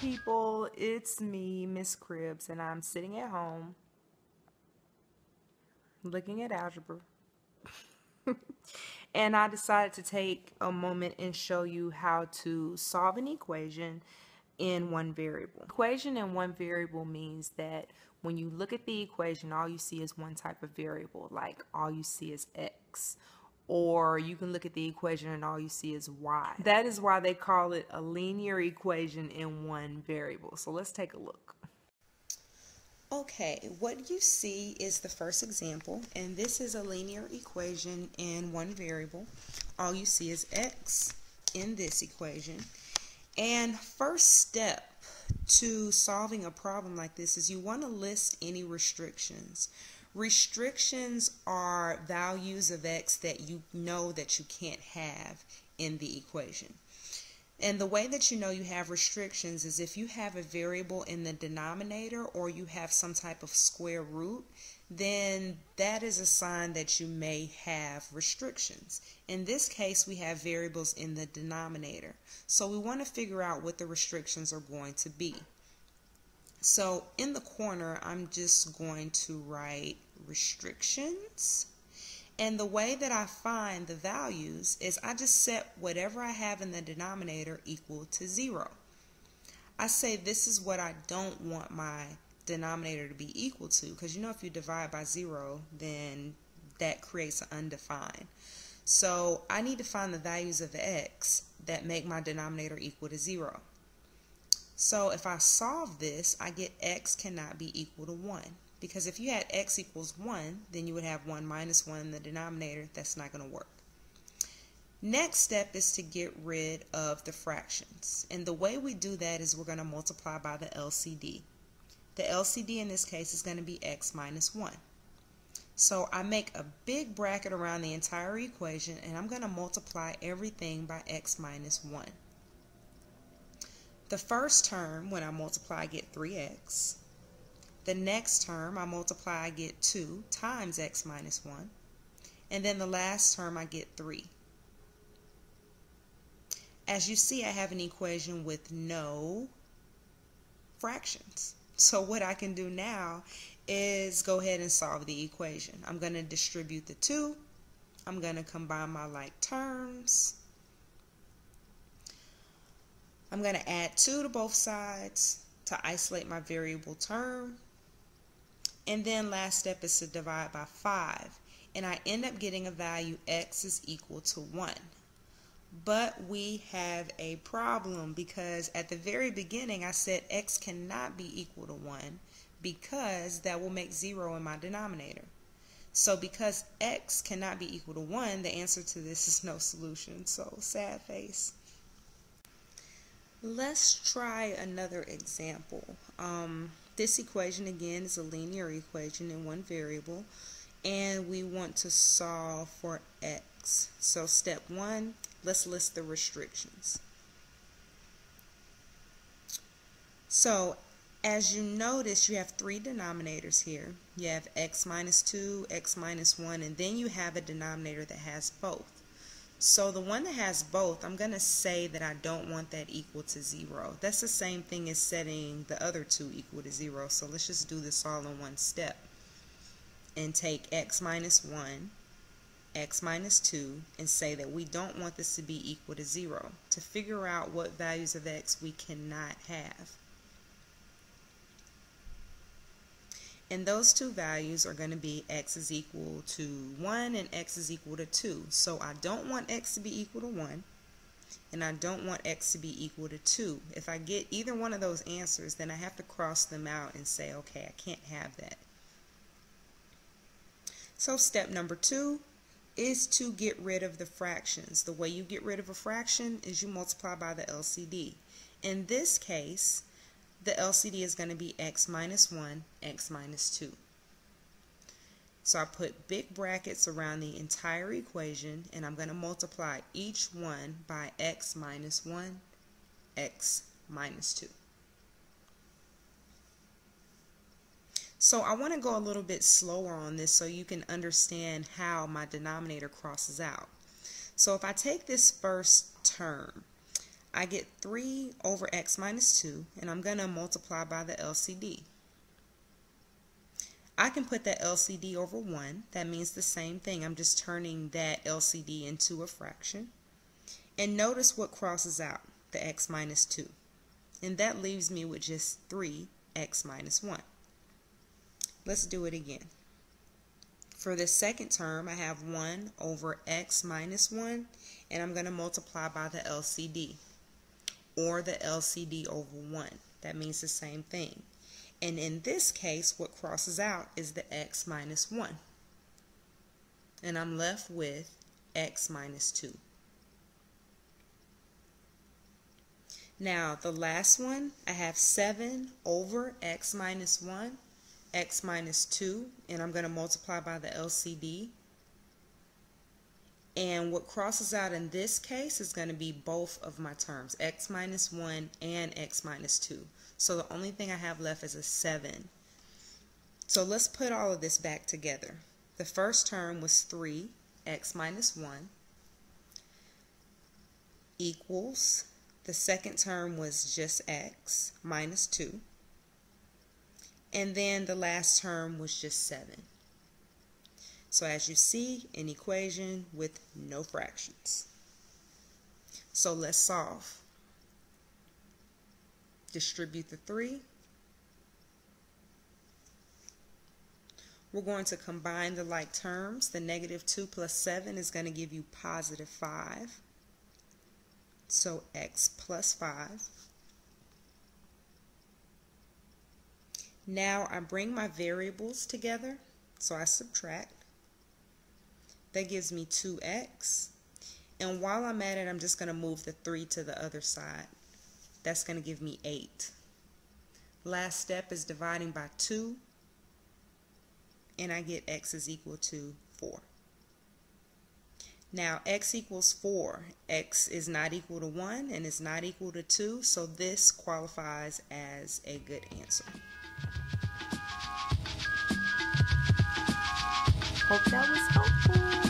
people, it's me, Miss Cribs, and I'm sitting at home looking at algebra. and I decided to take a moment and show you how to solve an equation in one variable. Equation in one variable means that when you look at the equation, all you see is one type of variable, like all you see is x or you can look at the equation and all you see is y. That is why they call it a linear equation in one variable. So let's take a look. Okay, what you see is the first example, and this is a linear equation in one variable. All you see is x in this equation. And first step to solving a problem like this is you want to list any restrictions. Restrictions are values of x that you know that you can't have in the equation. And the way that you know you have restrictions is if you have a variable in the denominator or you have some type of square root, then that is a sign that you may have restrictions. In this case, we have variables in the denominator. So we want to figure out what the restrictions are going to be. So in the corner, I'm just going to write restrictions. And the way that I find the values is I just set whatever I have in the denominator equal to zero. I say this is what I don't want my denominator to be equal to because you know if you divide by zero then that creates an undefined. So I need to find the values of x that make my denominator equal to zero. So if I solve this, I get x cannot be equal to 1. Because if you had x equals 1, then you would have 1 minus 1 in the denominator. That's not going to work. Next step is to get rid of the fractions. And the way we do that is we're going to multiply by the LCD. The LCD in this case is going to be x minus 1. So I make a big bracket around the entire equation and I'm going to multiply everything by x minus 1. The first term, when I multiply, I get 3x. The next term, I multiply, I get 2 times x minus 1. And then the last term, I get 3. As you see, I have an equation with no fractions. So what I can do now is go ahead and solve the equation. I'm going to distribute the 2. I'm going to combine my like terms. I'm going to add 2 to both sides to isolate my variable term. And then last step is to divide by 5. And I end up getting a value x is equal to 1. But we have a problem because at the very beginning I said x cannot be equal to 1 because that will make 0 in my denominator. So because x cannot be equal to 1, the answer to this is no solution. So sad face. Let's try another example. Um, this equation again is a linear equation in one variable and we want to solve for x. So step one, let's list the restrictions. So as you notice, you have three denominators here. You have x minus 2, x minus 1, and then you have a denominator that has both. So the one that has both, I'm going to say that I don't want that equal to 0. That's the same thing as setting the other two equal to 0. So let's just do this all in one step. And take x minus 1, x minus 2, and say that we don't want this to be equal to 0. To figure out what values of x we cannot have. And those two values are going to be x is equal to 1 and x is equal to 2. So I don't want x to be equal to 1 and I don't want x to be equal to 2. If I get either one of those answers, then I have to cross them out and say, okay, I can't have that. So step number two is to get rid of the fractions. The way you get rid of a fraction is you multiply by the LCD. In this case, the LCD is going to be x minus 1, x minus 2. So I put big brackets around the entire equation and I'm going to multiply each one by x minus 1, x minus 2. So I want to go a little bit slower on this so you can understand how my denominator crosses out. So if I take this first term, I get 3 over x minus 2, and I'm going to multiply by the LCD. I can put that LCD over 1. That means the same thing. I'm just turning that LCD into a fraction. And notice what crosses out, the x minus 2. And that leaves me with just 3x minus 1. Let's do it again. For the second term, I have 1 over x minus 1, and I'm going to multiply by the LCD, or the LCD over 1. That means the same thing. And in this case, what crosses out is the x minus 1. And I'm left with x minus 2. Now, the last one, I have 7 over x minus 1, x minus 2, and I'm going to multiply by the LCD. And what crosses out in this case is going to be both of my terms, x minus 1 and x minus 2. So the only thing I have left is a 7. So let's put all of this back together. The first term was 3, x minus 1, equals the second term was just x minus 2. And then the last term was just 7. So as you see, an equation with no fractions. So let's solve. Distribute the 3. We're going to combine the like terms. The negative 2 plus 7 is going to give you positive 5. So x plus 5. Now I bring my variables together, so I subtract. That gives me 2x. And while I'm at it, I'm just going to move the 3 to the other side. That's going to give me 8. Last step is dividing by 2. And I get x is equal to 4. Now x equals 4. x is not equal to 1 and it's not equal to 2, so this qualifies as a good answer. Hope that was helpful.